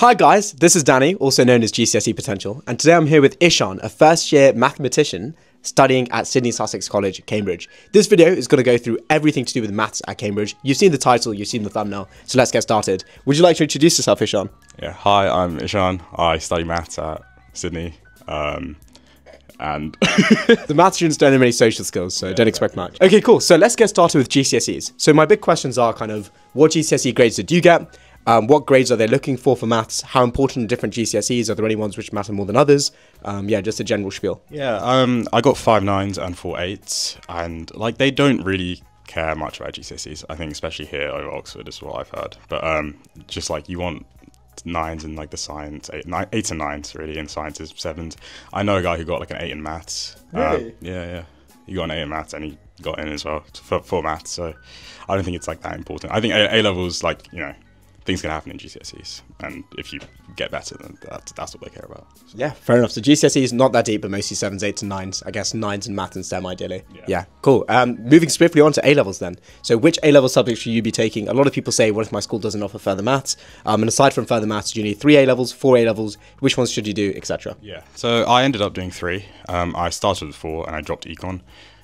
Hi guys, this is Danny, also known as GCSE Potential, and today I'm here with Ishaan, a first year mathematician studying at Sidney Sussex College, Cambridge. This video is going to go through everything to do with maths at Cambridge. You've seen the title, you've seen the thumbnail, so let's get started. Would you like to introduce yourself, Ishaan? Yeah, hi, I'm Ishaan. I study maths at Sidney. Um, and the math students don't have any social skills, so yeah, don't expect much. Okay, cool. So let's get started with GCSEs. So my big questions are kind of what GCSE grades did you get? Um, what grades are they looking for for maths? How important are different GCSEs? Are there any ones which matter more than others? Um, yeah, just a general spiel. Yeah, um, I got five nines and four eights, and like they don't really care much about GCSEs. I think especially here over Oxford is what I've heard. But um, just like you want nines in like the science, eight, nine, eights and nines really in sciences, sevens. I know a guy who got like an eight in maths. Really? Um, yeah, yeah. He got an eight in maths and he got in as well for, for maths. So I don't think it's like that important. I think A, a levels like you know things can happen in GCSEs, and if you get better, then that's, that's what they care about. So. Yeah, fair enough. So GCSE is not that deep, but mostly sevens, eights, and nines. I guess nines in math and STEM, ideally. Yeah, yeah cool. Um, moving swiftly on to A levels then. So which A level subjects should you be taking? A lot of people say, what if my school doesn't offer further maths? Um, and aside from further maths, do you need three A levels, four A levels? Which ones should you do, etc.? Yeah. So I ended up doing three. Um, I started with four, and I dropped econ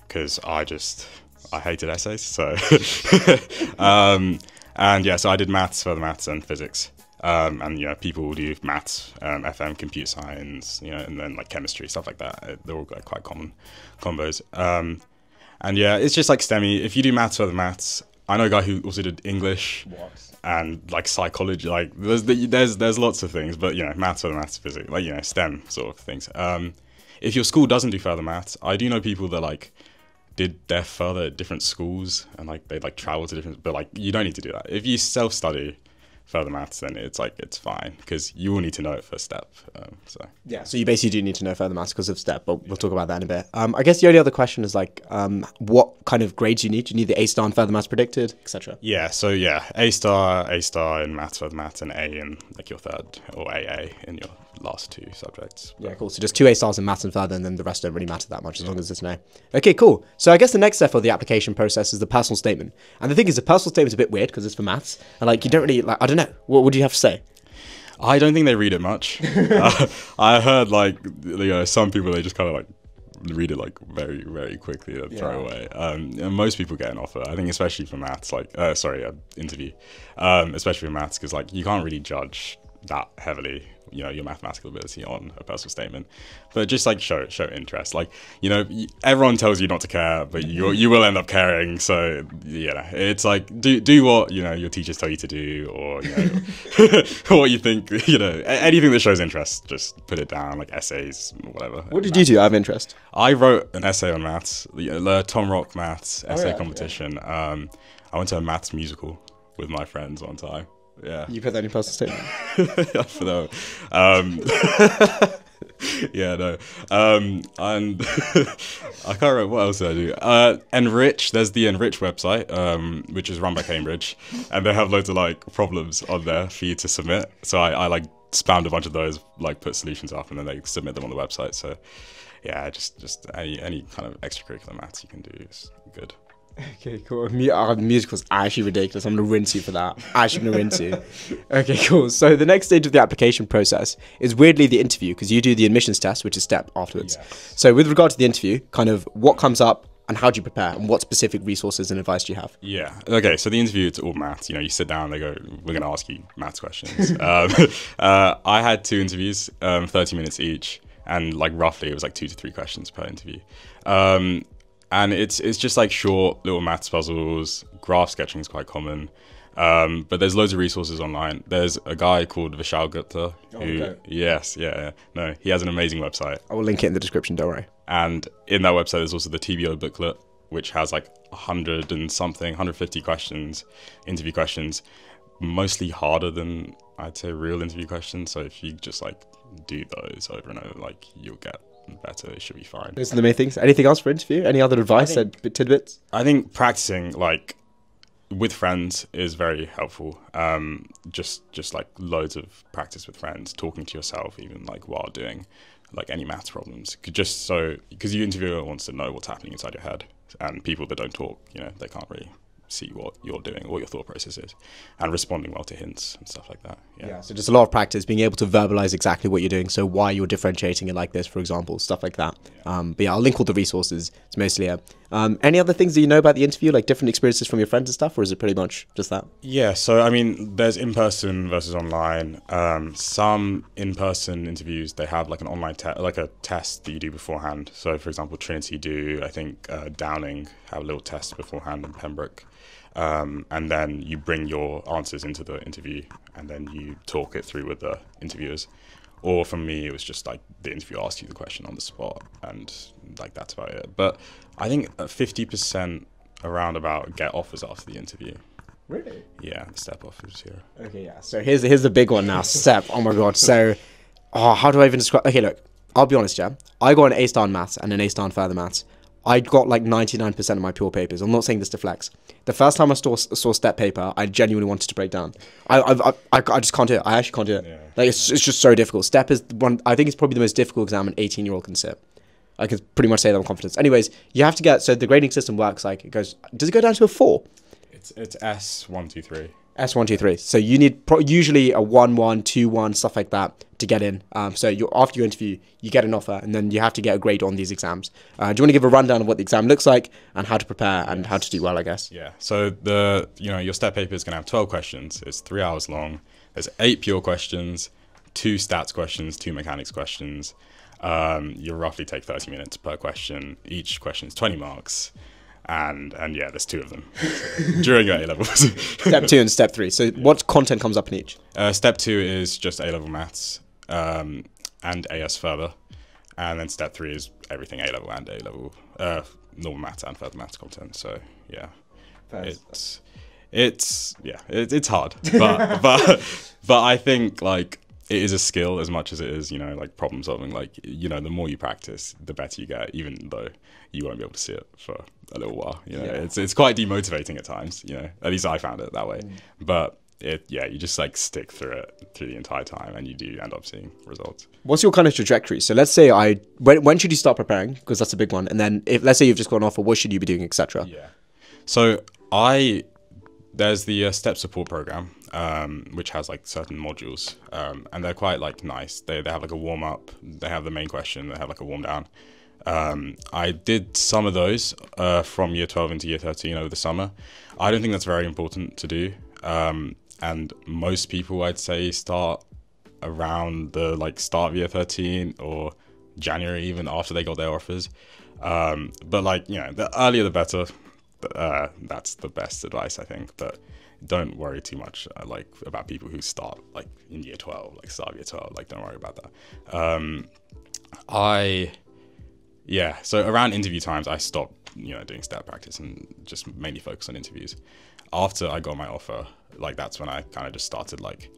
because I just I hated essays. So. and yeah, so I did maths, further maths, and physics. Um, and you know, people do maths, um, FM, computer science, you know, and then like chemistry, stuff like that. They're all like quite common combos. Um, and yeah, it's just like STEMmy. If you do maths, further maths, I know a guy who also did English what? and like psychology. Like there's there's there's lots of things, but you know, maths, further maths, physics, like you know, STEM sort of things. Um, if your school doesn't do further maths, I do know people that like did their further at different schools and like they like travel to different but like you don't need to do that. If you self study further maths then it's like it's fine because you will need to know it for STEP um, so yeah so you basically do need to know further maths because of STEP but we'll talk about that in a bit um, i guess the only other question is like um, what kind of grades you need do you need the a star in further maths predicted etc yeah so yeah a star a star in maths further maths and a in like your third or aa in your last two subjects. Yeah, cool. So just two A stars in maths and further, and then the rest don't really matter that much as yeah. long as it's an A. Okay, cool. So I guess the next step of the application process is the personal statement. And the thing is, the personal statement is a bit weird because it's for maths, and like you don't really like. I don't know. What would you have to say? I don't think they read it much. uh, I heard like you know some people they just kind of like read it like very very quickly and yeah. throw away. Um, and most people get an offer. I think especially for maths, like uh, sorry, an interview, um, especially for maths because like you can't really judge that heavily you know your mathematical ability on a personal statement. But just like show show interest. Like you know everyone tells you not to care but you you will end up caring. So yeah it's like do do what you know your teachers tell you to do or you know what you think you know anything that shows interest just put it down like essays whatever. What did you do out of interest? I wrote an essay on maths the Tom Rocks Maths essay oh, yeah, competition. Yeah. um i went to a maths musical with my friends one time yeah. You put that in your personal statement. For that. Um, yeah, no. Um, and I can't remember what else did I do. Uh, NRICH, there's the NRICH website, um, which is run by Cambridge, and they have loads of like problems on there for you to submit. So I, I like spammed a bunch of those, like put solutions up, and then they submit them on the website. So yeah, just just any any kind of extracurricular maths you can do is good. Okay, cool. Mu- uh, musical's actually ridiculous. I'm gonna rinse you for that. Actually, gonna rinse you. Okay, cool. So the next stage of the application process is weirdly the interview because you do the admissions test, which is STEP afterwards. Yes. So with regard to the interview, kind of what comes up and how do you prepare and what specific resources and advice do you have? Yeah. Okay. So the interview, it's all maths. You know, you sit down, they go, we're going to ask you maths questions. um, uh, I had two interviews, um, 30 minutes each. And like roughly, it was like two to three questions per interview. Um, and it's it's just like short little maths puzzles. Graph sketching is quite common. Um, but there's loads of resources online. There's a guy called Vishal Gupta oh, okay. yes, yeah, yeah, no, he has an amazing website. I will link it in the description. Don't worry. And in that website, there's also the TBO booklet, which has like hundred and something, 150 questions, interview questions, mostly harder than I'd say real interview questions. So if you just like do those over and over, like you'll get better. It should be fine. Those are the main things. Anything else for interview? Any other advice think, and tidbits? I think practicing like with friends is very helpful. Um, just just like loads of practice with friends, talking to yourself, even like while doing like any maths problems. Just so because the interviewer wants to know what's happening inside your head, and people that don't talk, you know, they can't really see what you're doing, what your thought process is, and responding well to hints and stuff like that. Yeah. Yeah, so just a lot of practice, being able to verbalize exactly what you're doing, so why you're differentiating it like this, for example, stuff like that. Um, but yeah, I'll link all the resources. It's mostly it. Um, any other things that you know about the interview, like different experiences from your friends and stuff, or is it pretty much just that? Yeah, so I mean, there's in person versus online. Um, some in person interviews they have like an online test, like a test that you do beforehand. So, for example, Trinity do, I think uh, Downing have a little test beforehand, in Pembroke. Um, and then you bring your answers into the interview, and then you talk it through with the interviewers. Or for me, it was just like the interview asked you the question on the spot, and like that's about it. But I think fifty percent around about get offers after the interview. Really? Yeah, the STEP offers here. Okay, yeah. So here's here's the big one now. STEP. Oh my god. So, oh, how do I even describe? Okay, look. I'll be honest, yeah. I got an A star in maths and an A star in further maths. I got like 99% of my pure papers. I'm not saying this to flex. The first time I saw, saw STEP paper, I genuinely wanted to break down. I, I, I, I just can't do it. I actually can't do it. Yeah. Like, it's, it's just so difficult. STEP is one, I think it's probably the most difficult exam an 18 year old can sit. I can pretty much say that with confidence. Anyways, you have to get, so the grading system works like, it goes, does it go down to a four? It's it's S one two three. S one two three. So you need pro- usually a one one two one stuff like that to get in. Um, so after your interview, you get an offer, and then you have to get a grade on these exams. Uh, do you want to give a rundown of what the exam looks like and how to prepare and how to do well? I guess. Yeah. So the you know your STEP paper is gonna have twelve questions. It's three hours long. There's eight pure questions, two stats questions, two mechanics questions. Um, you roughly take thirty minutes per question. Each question is twenty marks. And and yeah, there's two of them during your A levels. STEP two and STEP three. So what content comes up in each? Uh, step two is just A level maths um, and AS further, and then step three is everything A level and A level, uh, normal maths and further maths content. So yeah, it's it's yeah, it, it's hard, but but but I think like it is a skill as much as it is you know like problem solving. Like you know, the more you practice, the better you get. Even though you won't be able to see it for a little while, you know, Yeah. it's it's quite demotivating at times. You know, at least I found it that way, Mm. but. It, yeah, you just like stick through it through the entire time, and you do end up seeing results. What's your kind of trajectory? So let's say I when when should you start preparing? Because that's a big one. And then if let's say you've just got an offer, what should you be doing, etc. Yeah. So I there's the uh, STEP support program, um, which has like certain modules, um, and they're quite like nice. They they have like a warm up. They have the main question. They have like a warm down. Um, I did some of those uh, from year 12 into year 13 over the summer. I don't think that's very important to do. Um, and most people, I'd say, start around the like start of year 13 or January, even after they got their offers. Um, but like, you know, the earlier the better. Uh, that's the best advice, I think. But don't worry too much, uh, like about people who start like in year 12, like start year 12. Like, don't worry about that. Um, I yeah so around interview times i stopped you know doing stat practice and just mainly focus on interviews after i got my offer like that's when i kind of just started like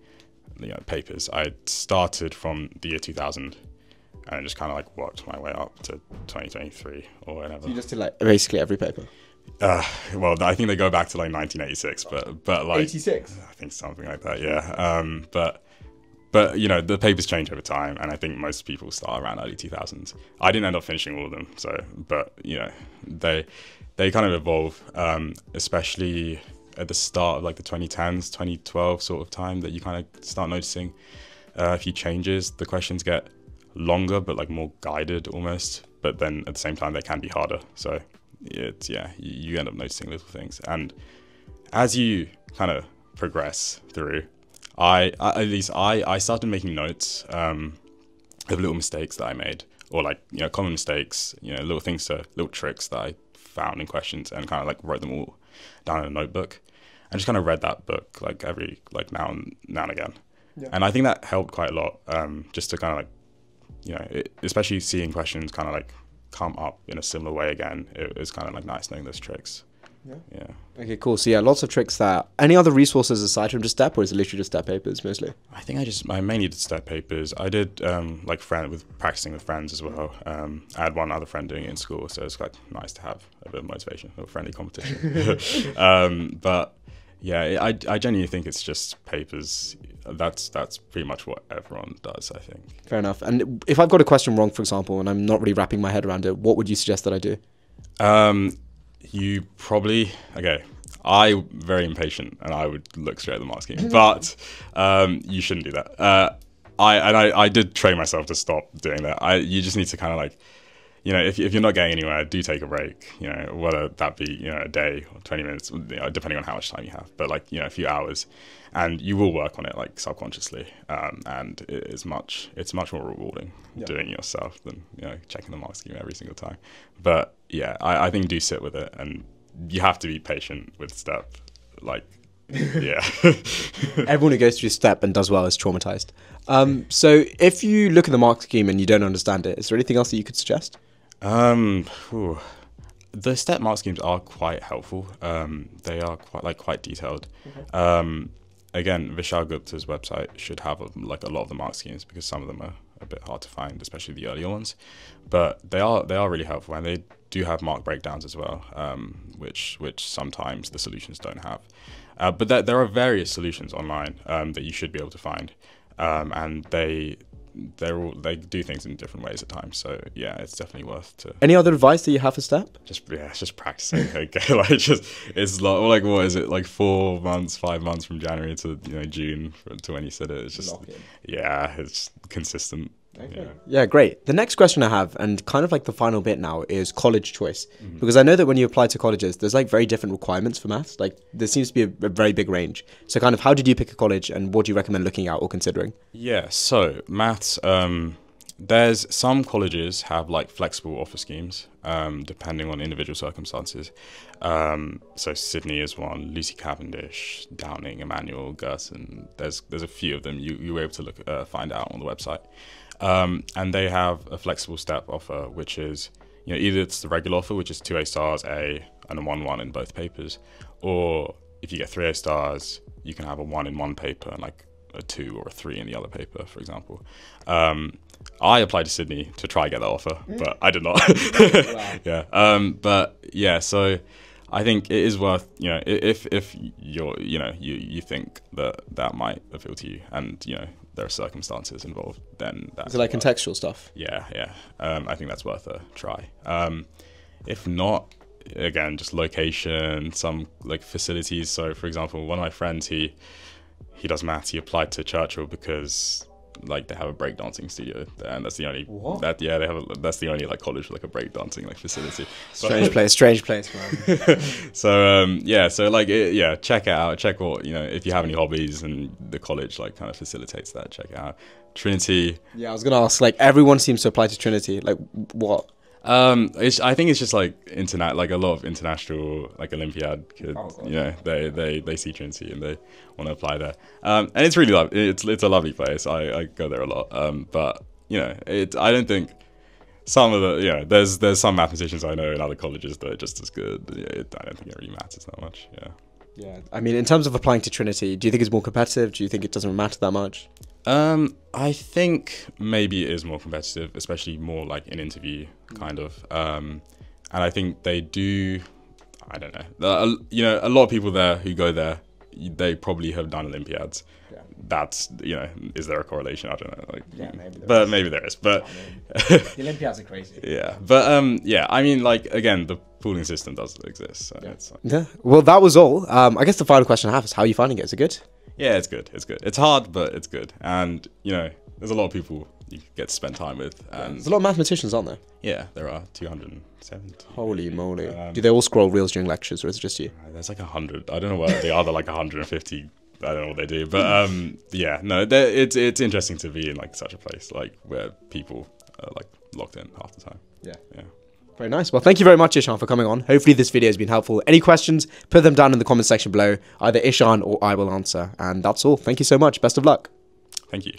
you know papers i started from the year 2000 and I just kind of like worked my way up to 2023 or whatever You just did like basically every paper. uh, well i think they go back to like 1986 but but like six. I think something like that. Yeah. Um, but but you know the papers change over time, and I think most people start around early 2000s. I didn't end up finishing all of them, so but you know they they kind of evolve, um, especially at the start of like the 2010s, 2012 sort of time that you kind of start noticing uh, a few changes. The questions get longer, but like more guided almost. But then at the same time, they can be harder. So it's yeah, you, you end up noticing little things, and as you kind of progress through, I, I at least I I started making notes um, of little mistakes that I made, or like you know common mistakes, you know little things to little tricks that I found in questions, and kind of like wrote them all down in a notebook, and just kind of read that book like every like now and now and again, Yeah. and I think that helped quite a lot, um, just to kind of like you know it, especially seeing questions kind of like come up in a similar way again. It was kind of like nice knowing those tricks. Yeah. Yeah. Okay, cool. So yeah, lots of tricks there. Any other resources aside from just STEP, or is it literally just STEP papers mostly? I think I just I mainly did STEP papers. I did um, like friend with practicing with friends as well. Um, I had one other friend doing it in school, so it's quite nice to have a bit of motivation, a friendly competition. um, but yeah, I I genuinely think it's just papers. That's that's pretty much what everyone does. I think. Fair enough. And if I've got a question wrong, for example, and I'm not really wrapping my head around it, what would you suggest that I do? Um, you probably okay. I very impatient and I would look straight at the mark scheme, but um, you shouldn't do that. Uh, I and I, I did train myself to stop doing that. I you just need to kind of like, you know, if if you're not getting anywhere, do take a break. You know, whether that be you know a day or twenty minutes, you know, depending on how much time you have. But like you know, a few hours, and you will work on it like subconsciously, um, and it is much it's much more rewarding Yeah. doing it yourself than you know checking the mark scheme every single time. But yeah, I, I think do sit with it, and you have to be patient with STEP. Like, yeah. Everyone who goes through STEP and does well is traumatized. Um, so if you look at the mark scheme and you don't understand it, is there anything else that you could suggest? Um, whew. the STEP mark schemes are quite helpful. Um, they are quite like quite detailed. Um, again, Vishal Gupta's website should have a, like a lot of the mark schemes because some of them are a bit hard to find, especially the earlier ones. But they are they are really helpful, and they do have mark breakdowns as well, um, which which sometimes the solutions don't have. Uh, but there, there are various solutions online um, that you should be able to find, um, and they they're all they do things in different ways at times. So yeah, it's definitely worth to Any other advice that you have for STEP? just yeah, it's just practicing. Okay, like just it's like, like what is it like four months, five months from January to you know June to when you said it. It's just yeah, it's consistent. Yeah. Yeah, great. The next question I have, and kind of like the final bit now, is college choice. Because I know that when you apply to colleges, there's like very different requirements for maths. Like there seems to be a, a very big range. So, kind of, how did you pick a college, and what do you recommend looking at or considering? Yeah, so maths. Um, there's some colleges have like flexible offer schemes, um, depending on individual circumstances. Um, so Sidney is one, Lucy Cavendish, Downing, Emmanuel, Girton. There's there's a few of them. You you were able to look uh, find out on the website, um, and they have a flexible step offer, which is you know either it's the regular offer, which is two A stars, A, and a one one in both papers, or if you get three A stars, you can have a one in one paper and like a two or a three in the other paper, for example. Um, I applied to Sidney to try get that offer, but I did not. yeah. Um, but yeah, so I think it is worth you know if if you're you know you you think that that might appeal to you, and you know there are circumstances involved, then that's Is it like worth- contextual stuff? yeah, yeah. Um, I think that's worth a try. Um, if not, again, just location, some like facilities. So, for example, one of my friends, he he does maths. He applied to Churchill because like they have a breakdancing studio there, and that's the only What? that yeah they have a, that's the only like college with like a breakdancing like facility. Strange place, strange place, man. So um, yeah, so like it, yeah, check it out. Check what you know if you have any hobbies and the college like kind of facilitates that. Check it out. Trinity, yeah, I was gonna ask. Like, everyone seems to apply to Trinity. Like, what? Um, it's, I think it's just like internet, like a lot of international, like Olympiad kids. Oh, you know, they they they see Trinity and they want to apply there. Um, and it's really lovely. It's it's a lovely place. I, I go there a lot. Um, but you know, it. I don't think some of the you know, there's there's some mathematicians I know in other colleges that are just as good. It, I don't think it really matters that much. Yeah. Yeah, I mean, in terms of applying to Trinity, do you think it's more competitive? Do you think it doesn't matter that much? Um, I think maybe it is more competitive, especially more like an interview kind of. Um, and I think they do. I don't know. You know, a lot of people there who go there, they probably have done Olympiads. Yeah. That's you know, is there a correlation? I don't know. Like, Yeah, maybe there but is. maybe there is. But The Olympiads are crazy. yeah, but um, yeah. I mean, like again, the pooling system does exist. So it's, Yeah. Well, that was all. Um, I guess the final question I have is, how are you finding it? Is it good? Yeah, it's good. It's good. It's hard, but it's good. And you know, there's a lot of people you get to spend time with, and There's a lot of mathematicians, aren't there? Yeah, there are 270. Holy moly! Um, do they all scroll reels during lectures, or is it just you? Uh, There's like a hundred. I don't know what the other like 150. I don't know what they do, but um, yeah, no, it's it's interesting to be in like such a place like where people are like locked in half the time. Yeah. Yeah. Very nice. Well, thank you very much, Ishaan, for coming on. Hopefully, this video has been helpful. Any questions, put them down in the comment section below. Either Ishaan or I will answer. And that's all. Thank you so much. Best of luck. Thank you.